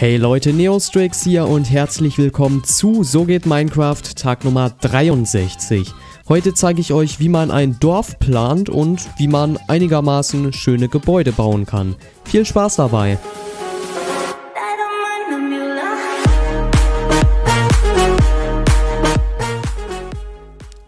Hey Leute, Neostrix hier und herzlich willkommen zu So geht Minecraft Tag Nummer 63. Heute zeige ich euch, wie man ein Dorf plant und wie man einigermaßen schöne Gebäude bauen kann. Viel Spaß dabei!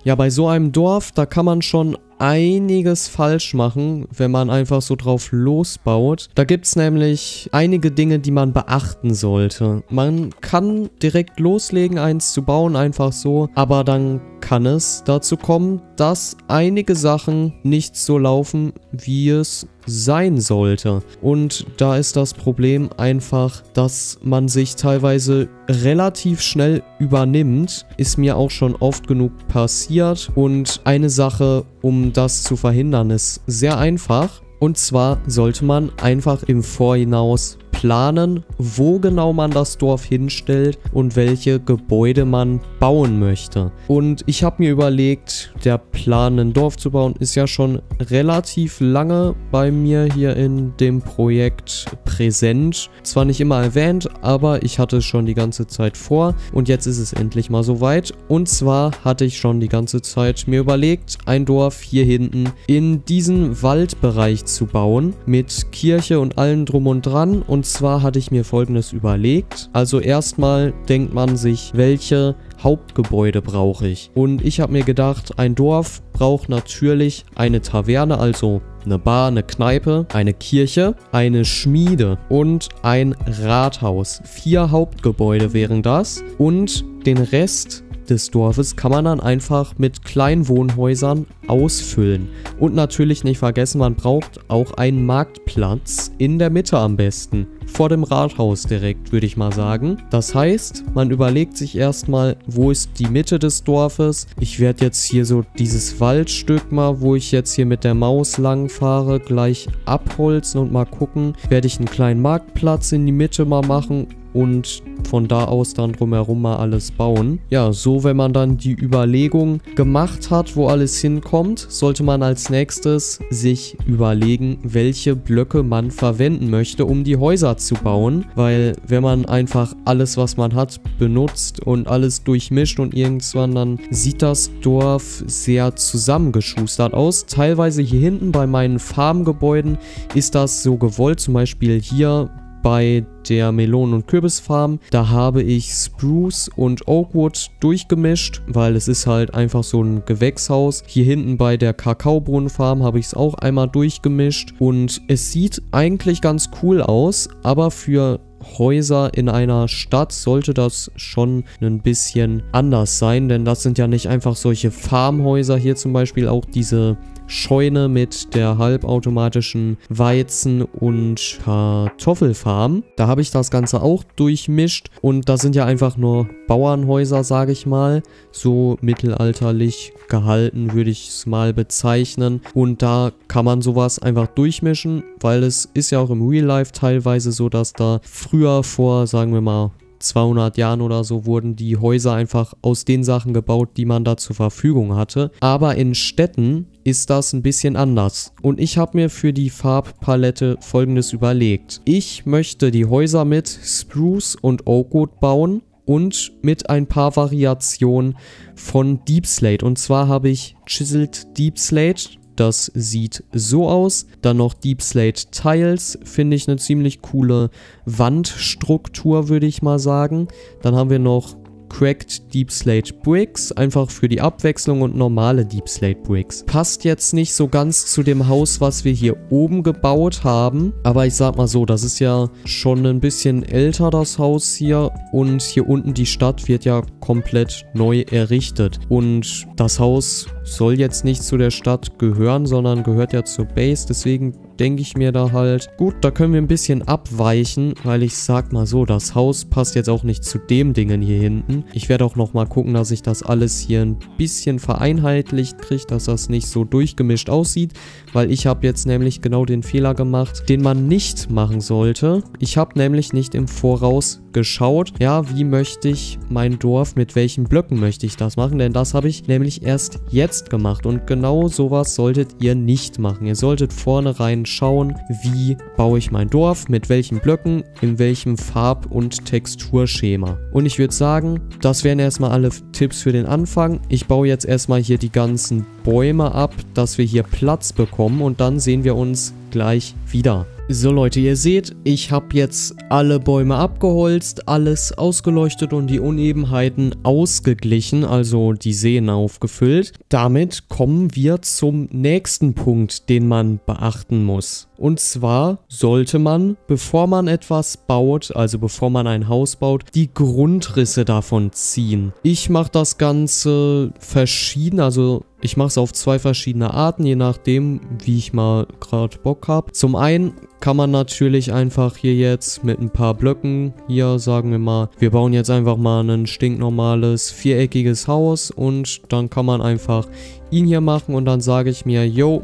Ja, bei so einem Dorf, da kann man schon einiges falsch machen, wenn man einfach so drauf losbaut. Da gibt es nämlich einige Dinge, die man beachten sollte. Man kann direkt loslegen, eins zu bauen, einfach so, aber dann kann es dazu kommen, dass einige Sachen nicht so laufen, wie es sein sollte. Und da ist das Problem einfach, dass man sich teilweise relativ schnell übernimmt. Ist mir auch schon oft genug passiert. Und eine Sache, um das zu verhindern, ist sehr einfach. Und zwar sollte man einfach im Vorhinaus planen, wo genau man das Dorf hinstellt und welche Gebäude man bauen möchte. Und ich habe mir überlegt, der Plan, ein Dorf zu bauen, ist ja schon relativ lange bei mir hier in dem Projekt präsent. Zwar nicht immer erwähnt, aber ich hatte es schon die ganze Zeit vor und jetzt ist es endlich mal soweit. Und zwar hatte ich schon die ganze Zeit mir überlegt, ein Dorf hier hinten in diesen Waldbereich zu bauen mit Kirche und allem drum und dran und zwar hatte ich mir folgendes überlegt. Also erstmal denkt man sich, welche Hauptgebäude brauche ich? Und ich habe mir gedacht, ein Dorf braucht natürlich eine Taverne, also eine Bar, eine Kneipe, eine Kirche, eine Schmiede und ein Rathaus. Vier Hauptgebäude wären das und den Rest des Dorfes kann man dann einfach mit kleinen Wohnhäusern ausfüllen. Und natürlich nicht vergessen, man braucht auch einen Marktplatz in der Mitte am besten. Vor dem Rathaus direkt, würde ich mal sagen. Das heißt, man überlegt sich erstmal, wo ist die Mitte des Dorfes. Ich werde jetzt hier so dieses Waldstück mal, wo ich jetzt hier mit der Maus lang fahre, gleich abholzen und mal gucken. Werde ich einen kleinen Marktplatz in die Mitte mal machen und von da aus dann drumherum mal alles bauen. Ja, so wenn man dann die Überlegung gemacht hat, wo alles hinkommt, sollte man als nächstes sich überlegen, welche Blöcke man verwenden möchte, um die Häuser zu bauen. Weil wenn man einfach alles, was man hat, benutzt und alles durchmischt und irgendwann dann sieht das Dorf sehr zusammengeschustert aus. Teilweise hier hinten bei meinen Farmgebäuden ist das so gewollt. Zum Beispiel hier bei der Melonen- und Kürbisfarm. Da habe ich Spruce und Oakwood durchgemischt, weil es ist halt einfach so ein Gewächshaus. Hier hinten bei der Kakaobohnenfarm habe ich es auch einmal durchgemischt und es sieht eigentlich ganz cool aus, aber für Häuser in einer Stadt sollte das schon ein bisschen anders sein, denn das sind ja nicht einfach solche Farmhäuser, hier zum Beispiel auch diese Scheune mit der halbautomatischen Weizen- und Kartoffelfarm. Da habe ich das Ganze auch durchmischt und das sind ja einfach nur Bauernhäuser, sage ich mal. So mittelalterlich gehalten würde ich es mal bezeichnen. Und da kann man sowas einfach durchmischen, weil es ist ja auch im Real Life teilweise so, dass da früher vor, sagen wir mal, 200 Jahren oder so wurden die Häuser einfach aus den Sachen gebaut, die man da zur Verfügung hatte. Aber in Städten ist das ein bisschen anders. Und ich habe mir für die Farbpalette folgendes überlegt. Ich möchte die Häuser mit Spruce und Oakwood bauen und mit ein paar Variationen von Deep Slate. Und zwar habe ich Chiseled Deep Slate. Das sieht so aus. Dann noch Deep Slate Tiles, finde ich eine ziemlich coole Wandstruktur, würde ich mal sagen. Dann haben wir noch Cracked Deep Slate Bricks, einfach für die Abwechslung und normale Deep Slate Bricks. Passt jetzt nicht so ganz zu dem Haus, was wir hier oben gebaut haben, aber ich sag mal so, das ist ja schon ein bisschen älter, das Haus hier und hier unten die Stadt wird ja komplett neu errichtet und das Haus soll jetzt nicht zu der Stadt gehören, sondern gehört ja zur Base, deswegen denke ich mir da halt, gut, da können wir ein bisschen abweichen, weil ich sag mal so, das Haus passt jetzt auch nicht zu dem Dingen hier hinten. Ich werde auch nochmal gucken, dass ich das alles hier ein bisschen vereinheitlicht kriege, dass das nicht so durchgemischt aussieht, weil ich habe jetzt nämlich genau den Fehler gemacht, den man nicht machen sollte. Ich habe nämlich nicht im Voraus geschaut, ja, wie möchte ich mein Dorf, mit welchen Blöcken möchte ich das machen, denn das habe ich nämlich erst jetzt gemacht und genau sowas solltet ihr nicht machen. Ihr solltet vornherein schauen, wie baue ich mein Dorf, mit welchen Blöcken, in welchem Farb- und Texturschema. Und ich würde sagen, das wären erstmal alle Tipps für den Anfang. Ich baue jetzt erstmal hier die ganzen Bäume ab, dass wir hier Platz bekommen und dann sehen wir uns gleich wieder. So Leute, ihr seht, ich habe jetzt alle Bäume abgeholzt, alles ausgeleuchtet und die Unebenheiten ausgeglichen, also die Seen aufgefüllt. Damit kommen wir zum nächsten Punkt, den man beachten muss. Und zwar sollte man, bevor man etwas baut, also bevor man ein Haus baut, die Grundrisse davon ziehen. Ich mache das Ganze verschieden, also ich mache es auf zwei verschiedene Arten, je nachdem, wie ich mal gerade Bock habe. Zum einen kann man natürlich einfach hier jetzt mit ein paar Blöcken, hier sagen wir mal, wir bauen jetzt einfach mal ein stinknormales viereckiges Haus und dann kann man einfach ihn hier machen und dann sage ich mir, yo,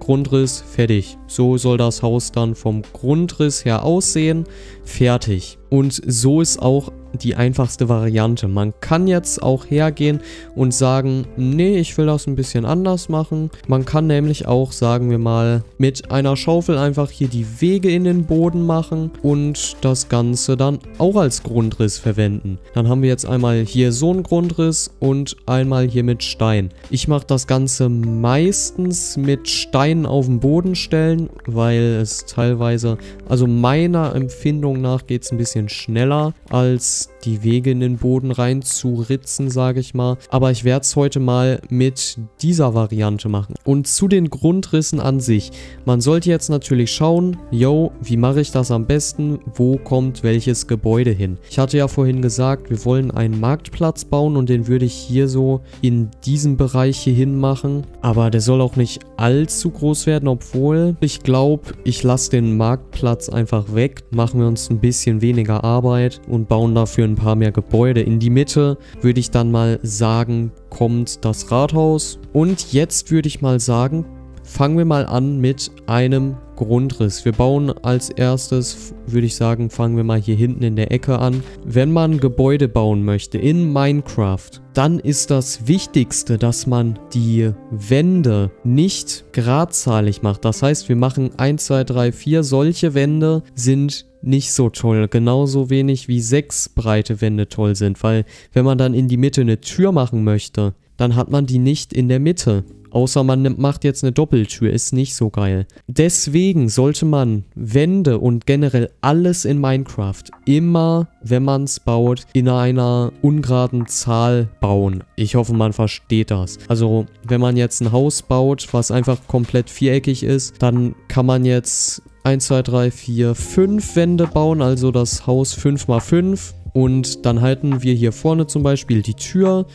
Grundriss, fertig. So soll das Haus dann vom Grundriss her aussehen, fertig. Und so ist auch die einfachste Variante. Man kann jetzt auch hergehen und sagen, nee, ich will das ein bisschen anders machen. Man kann nämlich auch, sagen wir mal, mit einer Schaufel einfach hier die Wege in den Boden machen und das Ganze dann auch als Grundriss verwenden. Dann haben wir jetzt einmal hier so einen Grundriss und einmal hier mit Stein. Ich mache das Ganze meistens mit Steinen auf den Boden stellen, weil es teilweise, also meiner Empfindung nach geht es ein bisschen schneller als die Wege in den Boden rein zu ritzen, sage ich mal. Aber ich werde es heute mal mit dieser Variante machen. Und zu den Grundrissen an sich. Man sollte jetzt natürlich schauen, yo, wie mache ich das am besten? Wo kommt welches Gebäude hin? Ich hatte ja vorhin gesagt, wir wollen einen Marktplatz bauen und den würde ich hier so in diesem Bereich hier hin machen. Aber der soll auch nicht allzu groß werden, obwohl ich glaube, ich lasse den Marktplatz einfach weg. Machen wir uns ein bisschen weniger Arbeit und bauen dafür ein paar mehr Gebäude. In die Mitte würde ich dann mal sagen, kommt das Rathaus. Und jetzt würde ich mal sagen, fangen wir mal an mit einem Grundriss. Wir bauen als erstes, würde ich sagen, fangen wir mal hier hinten in der Ecke an. Wenn man Gebäude bauen möchte in Minecraft, dann ist das Wichtigste, dass man die Wände nicht gradzahlig macht. Das heißt, wir machen 1, 2, 3, 4. Solche Wände sind nicht so toll. Genauso wenig wie sechs breite Wände toll sind. Weil wenn man dann in die Mitte eine Tür machen möchte, dann hat man die nicht in der Mitte. Außer man macht jetzt eine Doppeltür, ist nicht so geil. Deswegen sollte man Wände und generell alles in Minecraft immer, wenn man es baut, in einer ungeraden Zahl bauen. Ich hoffe, man versteht das. Also, wenn man jetzt ein Haus baut, was einfach komplett viereckig ist, dann kann man jetzt 1, 2, 3, 4, 5 Wände bauen, also das Haus 5 mal 5. Und dann halten wir hier vorne zum Beispiel die Tür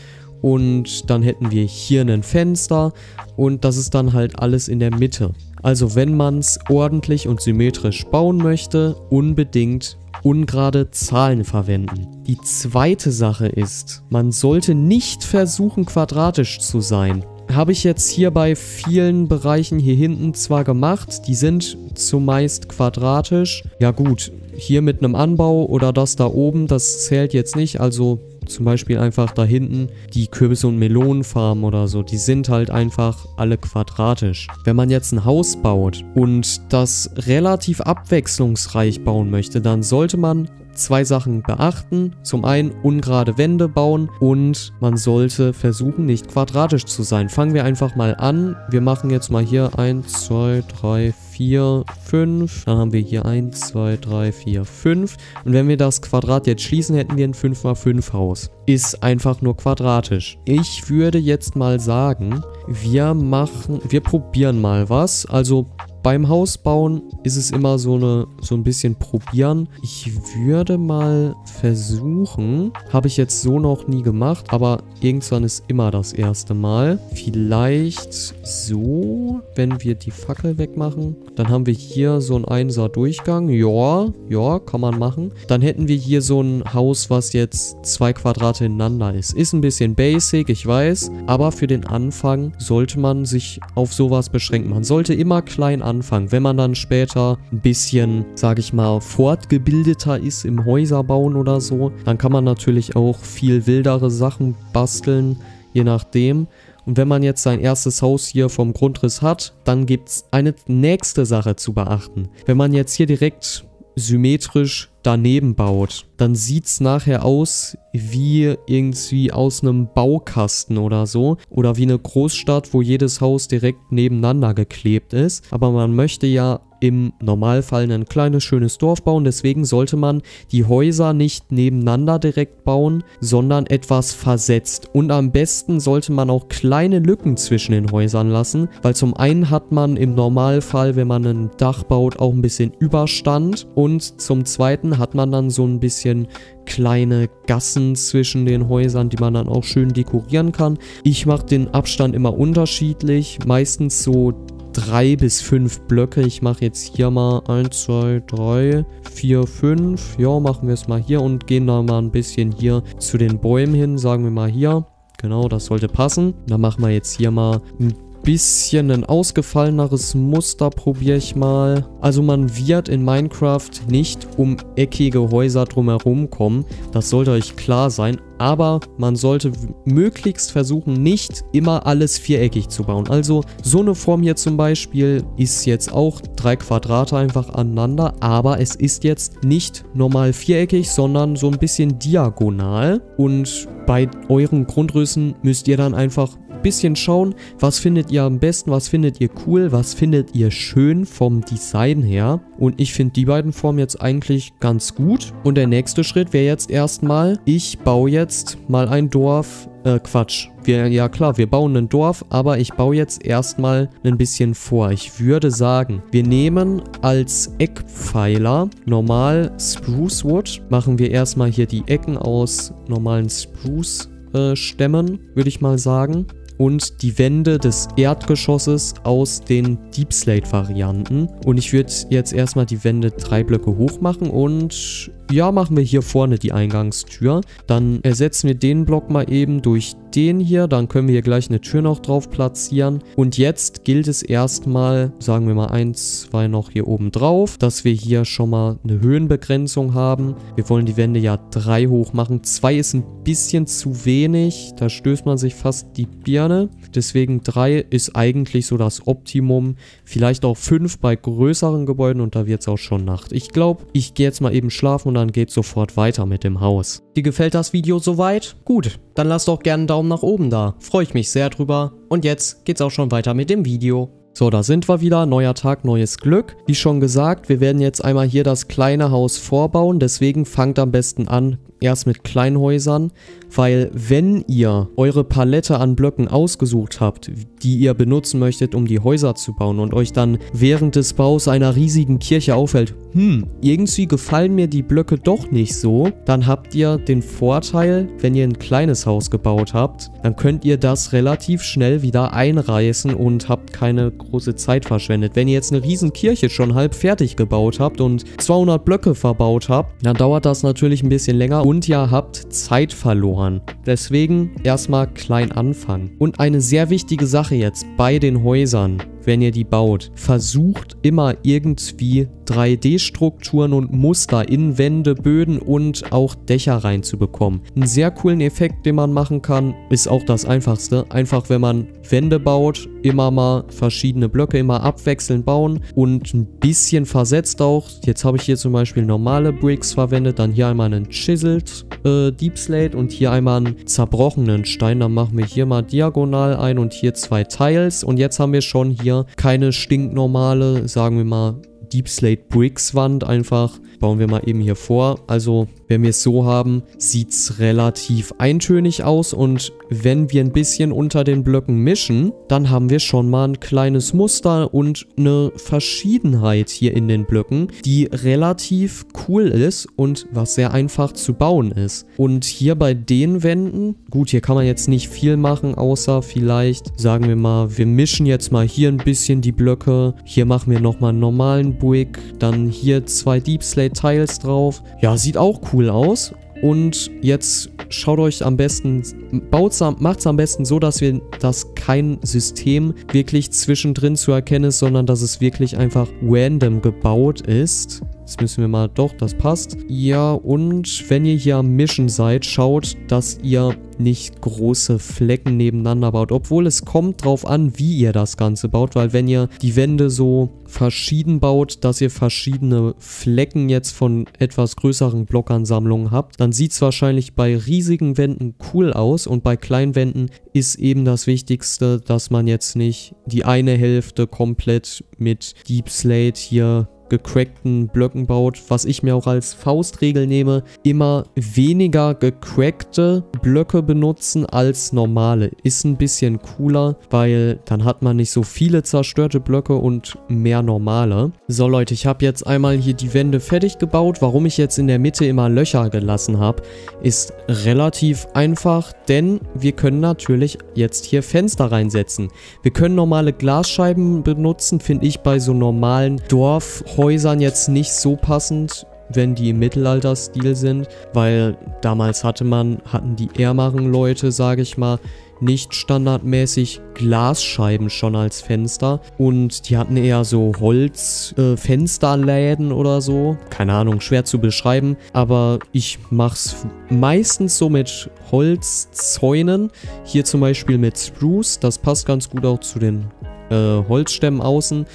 und dann hätten wir hier ein Fenster und das ist dann halt alles in der Mitte. Also wenn man es ordentlich und symmetrisch bauen möchte, unbedingt ungerade Zahlen verwenden. Die zweite Sache ist, man sollte nicht versuchen quadratisch zu sein. Habe ich jetzt hier bei vielen Bereichen hier hinten zwar gemacht, die sind zumeist quadratisch. Ja gut, hier mit einem Anbau oder das da oben, das zählt jetzt nicht, also zum Beispiel einfach da hinten die Kürbis- und Melonenfarmen oder so, die sind halt einfach alle quadratisch. Wenn man jetzt ein Haus baut und das relativ abwechslungsreich bauen möchte, dann sollte man zwei Sachen beachten. Zum einen ungerade Wände bauen und man sollte versuchen, nicht quadratisch zu sein. Fangen wir einfach mal an. Wir machen jetzt mal hier 1, 2, 3, 4, 5. Dann haben wir hier 1, 2, 3, 4, 5. Und wenn wir das Quadrat jetzt schließen, hätten wir ein 5x5 Haus. Ist einfach nur quadratisch. Ich würde jetzt mal sagen, wir machen, wir probieren mal was. Also beim Hausbauen ist es immer so, eine, so ein bisschen probieren. Ich würde mal versuchen, habe ich jetzt so noch nie gemacht, aber irgendwann ist immer das erste Mal. Vielleicht so, wenn wir die Fackel wegmachen. Dann haben wir hier so einen Einser-Durchgang. Ja, ja, kann man machen. Dann hätten wir hier so ein Haus, was jetzt zwei Quadrate ineinander ist. Ist ein bisschen basic, ich weiß. Aber für den Anfang sollte man sich auf sowas beschränken. Man sollte immer klein anfangen Anfang. Wenn man dann später ein bisschen, sage ich mal, fortgebildeter ist im Häuserbauen oder so, dann kann man natürlich auch viel wildere Sachen basteln, je nachdem. Und wenn man jetzt sein erstes Haus hier vom Grundriss hat, dann gibt es eine nächste Sache zu beachten. Wenn man jetzt hier direkt symmetrisch daneben baut, dann sieht es nachher aus wie irgendwie aus einem Baukasten oder so. Oder wie eine Großstadt, wo jedes Haus direkt nebeneinander geklebt ist. Aber man möchte ja im Normalfall ein kleines schönes Dorf bauen. Deswegen sollte man die Häuser nicht nebeneinander direkt bauen, sondern etwas versetzt. Und am besten sollte man auch kleine Lücken zwischen den Häusern lassen, weil zum einen hat man im Normalfall, wenn man ein Dach baut, auch ein bisschen Überstand und zum zweiten hat man dann so ein bisschen kleine Gassen zwischen den Häusern, die man dann auch schön dekorieren kann. Ich mache den Abstand immer unterschiedlich, meistens so drei bis fünf Blöcke. Ich mache jetzt hier mal 1, 2, 3, 4, 5. Ja, machen wir es mal hier und gehen dann mal ein bisschen hier zu den Bäumen hin. Sagen wir mal hier. Genau, das sollte passen. Dann machen wir jetzt hier mal ein bisschen ein ausgefalleneres Muster probiere ich mal. Also man wird in Minecraft nicht um eckige Häuser drumherum kommen. Das sollte euch klar sein. Aber man sollte möglichst versuchen, nicht immer alles viereckig zu bauen. Also so eine Form hier zum Beispiel ist jetzt auch drei Quadrate einfach aneinander. Aber es ist jetzt nicht normal viereckig, sondern so ein bisschen diagonal. Und bei euren Grundrüssen müsst ihr dann einfach bisschen schauen, was findet ihr am besten, was findet ihr cool, was findet ihr schön vom Design her. Und ich finde die beiden Formen jetzt eigentlich ganz gut. Und der nächste Schritt wäre jetzt erstmal, ich baue jetzt mal ein Dorf äh, Quatsch. Wir, ja klar, wir bauen ein Dorf, aber ich baue jetzt erstmal ein bisschen vor. Ich würde sagen, wir nehmen als Eckpfeiler normal Spruce Wood. Machen wir erstmal hier die Ecken aus normalen Spruce äh, Stämmen, würde ich mal sagen und die Wände des Erdgeschosses aus den Deep Slate Varianten. Und ich würde jetzt erstmal die Wände drei Blöcke hoch machen und ja, machen wir hier vorne die Eingangstür. Dann ersetzen wir den Block mal eben durch den hier. Dann können wir hier gleich eine Tür noch drauf platzieren. Und jetzt gilt es erstmal, sagen wir mal eins, zwei noch hier oben drauf, dass wir hier schon mal eine Höhenbegrenzung haben. Wir wollen die Wände ja drei hoch machen. Zwei ist ein bisschen zu wenig. Da stößt man sich fast die Birne. Deswegen drei ist eigentlich so das Optimum. Vielleicht auch fünf bei größeren Gebäuden und da wird es auch schon Nacht. Ich glaube, ich gehe jetzt mal eben schlafen und dann geht sofort weiter mit dem Haus. Dir gefällt das Video soweit? Gut, dann lass doch gerne einen Daumen nach oben da. Freue ich mich sehr drüber. Und jetzt geht's auch schon weiter mit dem Video. So, da sind wir wieder. Neuer Tag, neues Glück. Wie schon gesagt, wir werden jetzt einmal hier das kleine Haus vorbauen. Deswegen fangt am besten an, erst mit Kleinhäusern, weil wenn ihr eure Palette an Blöcken ausgesucht habt, die ihr benutzen möchtet, um die Häuser zu bauen und euch dann während des Baus einer riesigen Kirche auffällt, hm, irgendwie gefallen mir die Blöcke doch nicht so, dann habt ihr den Vorteil, wenn ihr ein kleines Haus gebaut habt, dann könnt ihr das relativ schnell wieder einreißen und habt keine große Zeit verschwendet. Wenn ihr jetzt eine riesen Kirche schon halb fertig gebaut habt und 200 Blöcke verbaut habt, dann dauert das natürlich ein bisschen länger und ihr habt Zeit verloren. Deswegen erstmal klein anfangen. Und eine sehr wichtige Sache jetzt bei den Häusern wenn ihr die baut. Versucht immer irgendwie 3D-Strukturen und Muster in Wände, Böden und auch Dächer reinzubekommen. Einen sehr coolen Effekt, den man machen kann, ist auch das einfachste. Einfach wenn man Wände baut, immer mal verschiedene Blöcke immer abwechselnd bauen und ein bisschen versetzt auch. Jetzt habe ich hier zum Beispiel normale Bricks verwendet, dann hier einmal einen Chiseled äh, Deep Slate und hier einmal einen zerbrochenen Stein. Dann machen wir hier mal diagonal ein und hier zwei Tiles und jetzt haben wir schon hier keine stinknormale, sagen wir mal, Deep Slate Bricks Wand einfach. Bauen wir mal eben hier vor. Also wenn wir es so haben, sieht es relativ eintönig aus und wenn wir ein bisschen unter den Blöcken mischen, dann haben wir schon mal ein kleines Muster und eine Verschiedenheit hier in den Blöcken, die relativ cool ist und was sehr einfach zu bauen ist. Und hier bei den Wänden, gut, hier kann man jetzt nicht viel machen, außer vielleicht, sagen wir mal, wir mischen jetzt mal hier ein bisschen die Blöcke. Hier machen wir nochmal einen normalen Brick, dann hier zwei Deep Slate Tiles drauf. Ja, sieht auch cool aus. Und jetzt schaut euch am besten, macht es am besten so, dass wir, dass kein System wirklich zwischendrin zu erkennen ist, sondern dass es wirklich einfach random gebaut ist. Jetzt müssen wir mal, doch, das passt. Ja, und wenn ihr hier am Mischen seid, schaut, dass ihr nicht große Flecken nebeneinander baut. Obwohl es kommt drauf an, wie ihr das Ganze baut, weil wenn ihr die Wände so verschieden baut, dass ihr verschiedene Flecken jetzt von etwas größeren Blockansammlungen habt, dann sieht es wahrscheinlich bei riesigen Wänden cool aus und bei kleinen Wänden ist eben das Wichtigste, dass man jetzt nicht die eine Hälfte komplett mit Deep Slate hier gecrackten Blöcken baut, was ich mir auch als Faustregel nehme, immer weniger gecrackte Blöcke benutzen als normale. Ist ein bisschen cooler, weil dann hat man nicht so viele zerstörte Blöcke und mehr normale. So Leute, ich habe jetzt einmal hier die Wände fertig gebaut. Warum ich jetzt in der Mitte immer Löcher gelassen habe, ist relativ einfach, denn wir können natürlich jetzt hier Fenster reinsetzen. Wir können normale Glasscheiben benutzen, finde ich bei so normalen Dorf- Häusern jetzt nicht so passend, wenn die im Mittelalterstil sind, weil damals hatte man, hatten die ärmeren Leute, sage ich mal, nicht standardmäßig Glasscheiben schon als Fenster und die hatten eher so Holzfensterläden äh, oder so. Keine Ahnung, schwer zu beschreiben, aber ich mach's meistens so mit Holzzäunen. Hier zum Beispiel mit Spruce, das passt ganz gut auch zu den äh, Holzstämmen außen.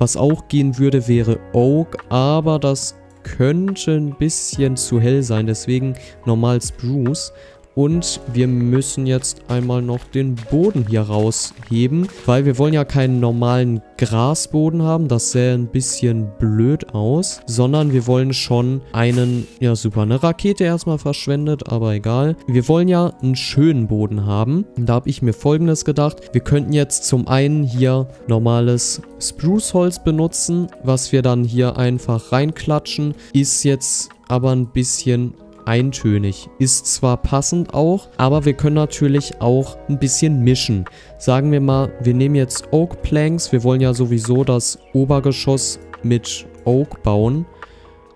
Was auch gehen würde, wäre Oak, aber das könnte ein bisschen zu hell sein, deswegen normal Spruce. Und wir müssen jetzt einmal noch den Boden hier rausheben, weil wir wollen ja keinen normalen Grasboden haben. Das sähe ein bisschen blöd aus, sondern wir wollen schon einen, ja super, eine Rakete erstmal verschwendet, aber egal. Wir wollen ja einen schönen Boden haben. Da habe ich mir folgendes gedacht. Wir könnten jetzt zum einen hier normales Spruce-Holz benutzen, was wir dann hier einfach reinklatschen. Ist jetzt aber ein bisschen eintönig. Ist zwar passend auch, aber wir können natürlich auch ein bisschen mischen. Sagen wir mal, wir nehmen jetzt Oak Planks. Wir wollen ja sowieso das Obergeschoss mit Oak bauen.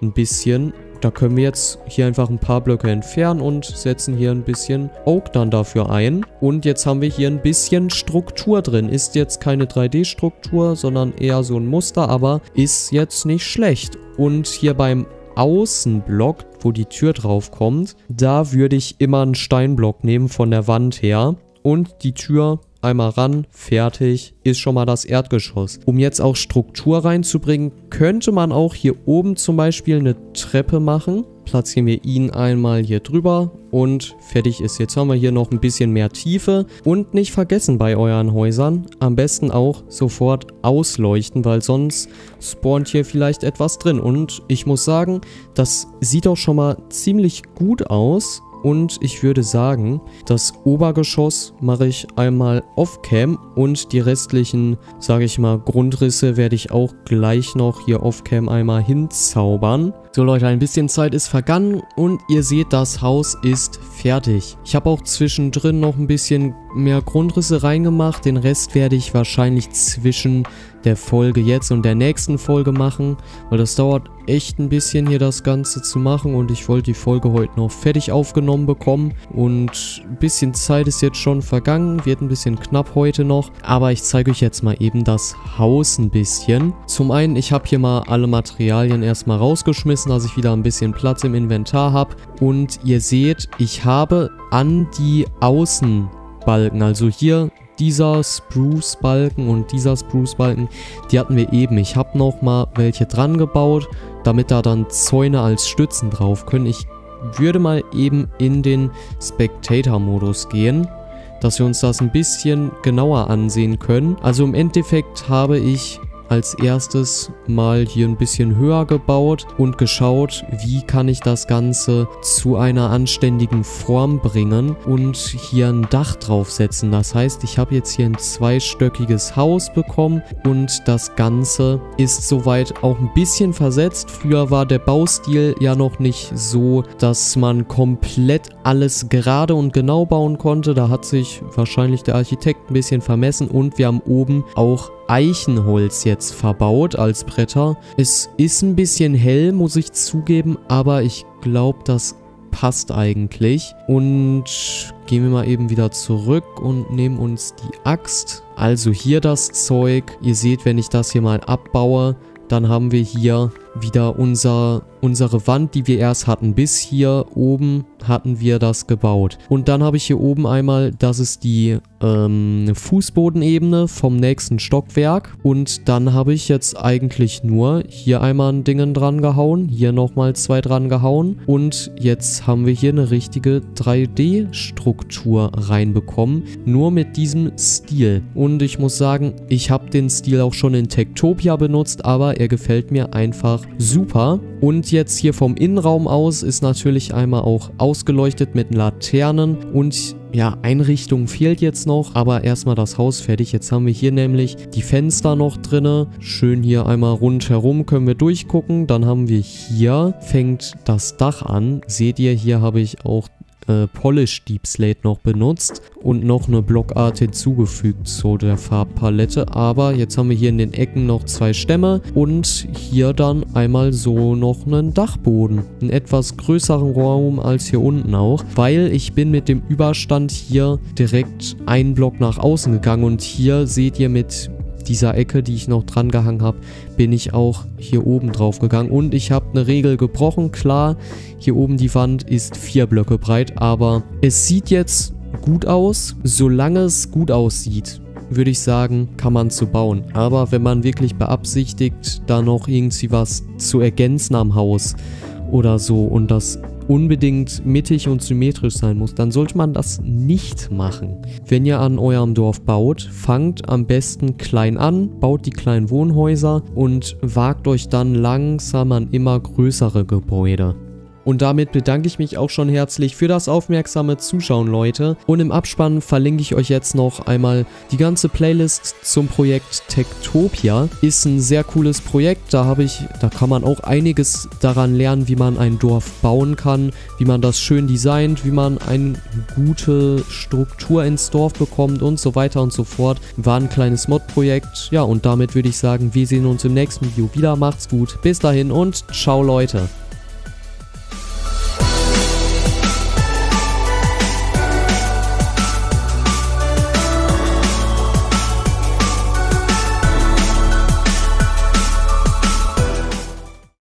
Ein bisschen. Da können wir jetzt hier einfach ein paar Blöcke entfernen und setzen hier ein bisschen Oak dann dafür ein. Und jetzt haben wir hier ein bisschen Struktur drin. Ist jetzt keine 3D-Struktur, sondern eher so ein Muster, aber ist jetzt nicht schlecht. Und hier beim Außenblock, wo die Tür drauf kommt, da würde ich immer einen Steinblock nehmen von der Wand her und die Tür einmal ran, fertig, ist schon mal das Erdgeschoss. Um jetzt auch Struktur reinzubringen, könnte man auch hier oben zum Beispiel eine Treppe machen. Platzieren wir ihn einmal hier drüber und fertig ist. Jetzt haben wir hier noch ein bisschen mehr Tiefe. Und nicht vergessen bei euren Häusern, am besten auch sofort ausleuchten, weil sonst spawnt hier vielleicht etwas drin. Und ich muss sagen, das sieht auch schon mal ziemlich gut aus. Und ich würde sagen, das Obergeschoss mache ich einmal off-cam und die restlichen, sage ich mal, Grundrisse werde ich auch gleich noch hier off-cam einmal hinzaubern. So Leute, ein bisschen Zeit ist vergangen und ihr seht, das Haus ist fertig. Ich habe auch zwischendrin noch ein bisschen mehr Grundrisse reingemacht. Den Rest werde ich wahrscheinlich zwischen der Folge jetzt und der nächsten Folge machen, weil das dauert echt ein bisschen hier das Ganze zu machen und ich wollte die Folge heute noch fertig aufgenommen bekommen und ein bisschen Zeit ist jetzt schon vergangen, wird ein bisschen knapp heute noch, aber ich zeige euch jetzt mal eben das Haus ein bisschen. Zum einen, ich habe hier mal alle Materialien erstmal rausgeschmissen, dass ich wieder ein bisschen Platz im Inventar habe und ihr seht, ich habe an die Außen Balken. Also hier dieser Spruce-Balken und dieser Spruce-Balken, die hatten wir eben. Ich habe nochmal welche dran gebaut, damit da dann Zäune als Stützen drauf können. Ich würde mal eben in den Spectator-Modus gehen, dass wir uns das ein bisschen genauer ansehen können. Also im Endeffekt habe ich als erstes mal hier ein bisschen höher gebaut und geschaut, wie kann ich das Ganze zu einer anständigen Form bringen und hier ein Dach draufsetzen. Das heißt, ich habe jetzt hier ein zweistöckiges Haus bekommen und das Ganze ist soweit auch ein bisschen versetzt. Früher war der Baustil ja noch nicht so, dass man komplett alles gerade und genau bauen konnte. Da hat sich wahrscheinlich der Architekt ein bisschen vermessen und wir haben oben auch Eichenholz jetzt verbaut als Bretter. Es ist ein bisschen hell, muss ich zugeben, aber ich glaube, das passt eigentlich. Und gehen wir mal eben wieder zurück und nehmen uns die Axt. Also hier das Zeug. Ihr seht, wenn ich das hier mal abbaue, dann haben wir hier wieder unser, unsere Wand, die wir erst hatten. Bis hier oben hatten wir das gebaut. Und dann habe ich hier oben einmal, das ist die ähm, Fußbodenebene vom nächsten Stockwerk. Und dann habe ich jetzt eigentlich nur hier einmal ein Ding dran gehauen, hier nochmal zwei dran gehauen. Und jetzt haben wir hier eine richtige 3D-Struktur reinbekommen. Nur mit diesem Stil. Und ich muss sagen, ich habe den Stil auch schon in Tektopia benutzt, aber er gefällt mir einfach super. Und jetzt hier vom Innenraum aus ist natürlich einmal auch ausgeleuchtet mit Laternen und ja, Einrichtung fehlt jetzt noch, aber erstmal das Haus fertig. Jetzt haben wir hier nämlich die Fenster noch drinne. Schön hier einmal rundherum können wir durchgucken. Dann haben wir hier, fängt das Dach an. Seht ihr, hier habe ich auch äh, Polish Deep Slate noch benutzt und noch eine Blockart hinzugefügt zu der Farbpalette. Aber jetzt haben wir hier in den Ecken noch zwei Stämme und hier dann einmal so noch einen Dachboden. Einen etwas größeren Raum als hier unten auch, weil ich bin mit dem Überstand hier direkt einen Block nach außen gegangen und hier seht ihr mit dieser Ecke, die ich noch dran gehangen habe, bin ich auch hier oben drauf gegangen. Und ich habe eine Regel gebrochen. Klar, hier oben die Wand ist vier Blöcke breit, aber es sieht jetzt gut aus. Solange es gut aussieht, würde ich sagen, kann man zu bauen. Aber wenn man wirklich beabsichtigt, da noch irgendwie was zu ergänzen am Haus oder so und das unbedingt mittig und symmetrisch sein muss, dann sollte man das nicht machen. Wenn ihr an eurem Dorf baut, fangt am besten klein an, baut die kleinen Wohnhäuser und wagt euch dann langsam an immer größere Gebäude. Und damit bedanke ich mich auch schon herzlich für das aufmerksame Zuschauen, Leute. Und im Abspann verlinke ich euch jetzt noch einmal die ganze Playlist zum Projekt Tektopia. Ist ein sehr cooles Projekt, da habe ich, da kann man auch einiges daran lernen, wie man ein Dorf bauen kann, wie man das schön designt, wie man eine gute Struktur ins Dorf bekommt und so weiter und so fort. War ein kleines Mod-Projekt. Ja, und damit würde ich sagen, wir sehen uns im nächsten Video wieder. Macht's gut, bis dahin und ciao, Leute.